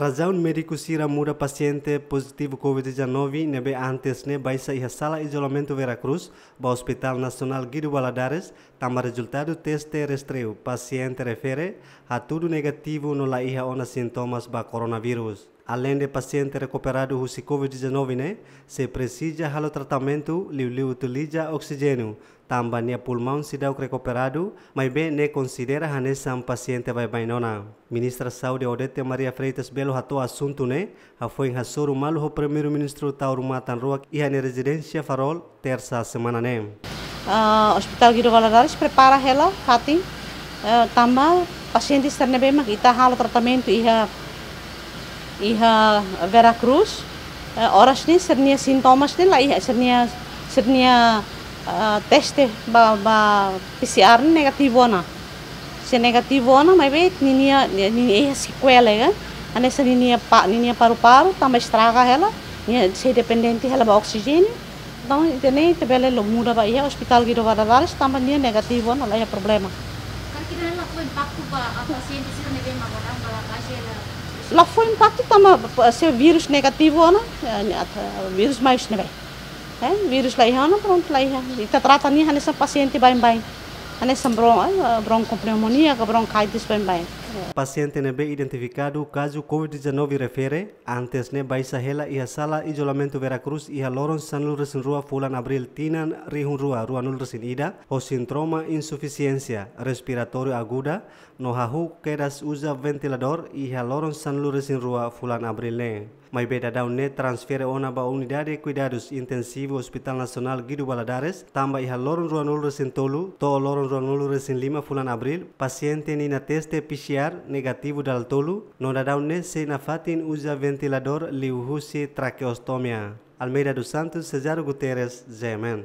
Razão médico sira muda paciente positivo Covid-19 nebe antes ne baisa iha sala isolamento Veracruz, ba Hospital Nacional Guido Valadares, tamba resultado teste restreu. Paciente refere a tudo negativo no la iha ona sintomas ba coronavírus. Além de paciente recuperado do Covid-19, né, se precisa halo tratamento, liu-liu utiliza oxigênio, tamba nia pulmão se deu recuperado, mas bem ne considera hanessa um paciente vai bem nona. Ministra Saúde Odete Maria Freitas Belo hato assunto né, a foi em Hassoro Malo o primeiro-ministro Tauro Matan Rua e a residência Farol terça semana né. Uh, Hospital Guido Valadares prepara ela, hati, uh, tamba pacientes ternebe kita halo tratamento iha iha Veracruz uh, horas ni sernia sintomas ni lah iha sernia sernia uh, teste ba ba PCR negativo na se negativo na mas be ninia ninia sequela kan? Ane se ninia pa ninia paru-paru tambah estraga ela nia se dependente ela ba oxigênio então ini tebele lo muda ba iha hospital gitu Valadares tambah nia negativo na ya problema. Kan kira lah impacto ba ang pasyente sila nebe magodang bala kasi lá foi impacto tama se vírus negativo na vírus mais nebe eh vírus lá ihana pronto lá iha kita trata ni hanesa paciente bem bem. Hanesa bron broncopneumonia ka bronquitis bem bem Paciente nebe identificado caso COVID-19 refere antes ne baisa hela iha sala isolamento Veracruz iha loron sanul resin rua fulan abril tinan rihun rua rua nul resin ida o sindroma insuficiencia respiratorio aguda no hahu kedas usa ventilador iha loron sanul resin rua fulan abril ne Mai beda daun ne transfere ona ba unidade cuidados intensivo Hospital Nacional Guido Baladares. Tamba iha loron rua nul resin tolu to loron rua nul resin lima fulan abril. Paciente ni na teste PCR negativo dal tolu. No da daun ne se na fatin usa ventilador liuhusi tracheostomia. Almeida dos Santos, Cesaro Guterres, Zemen.